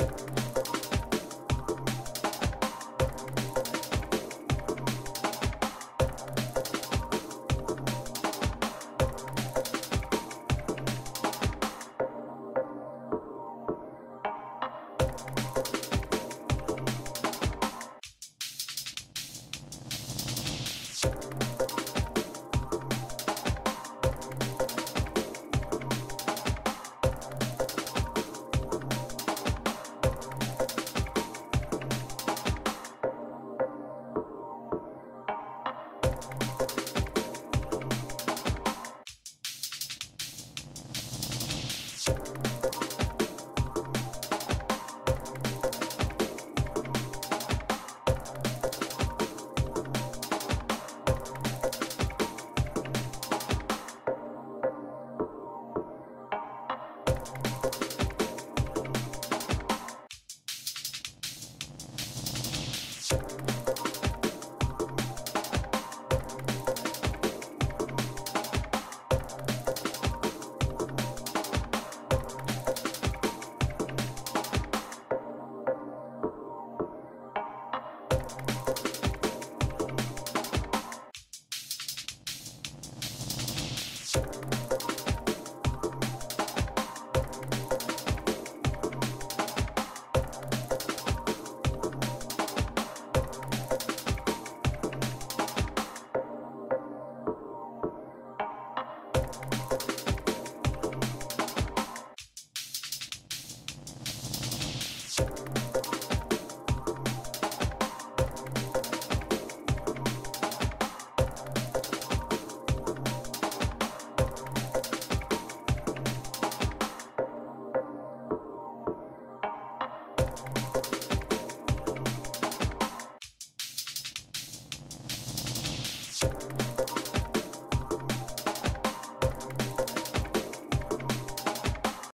you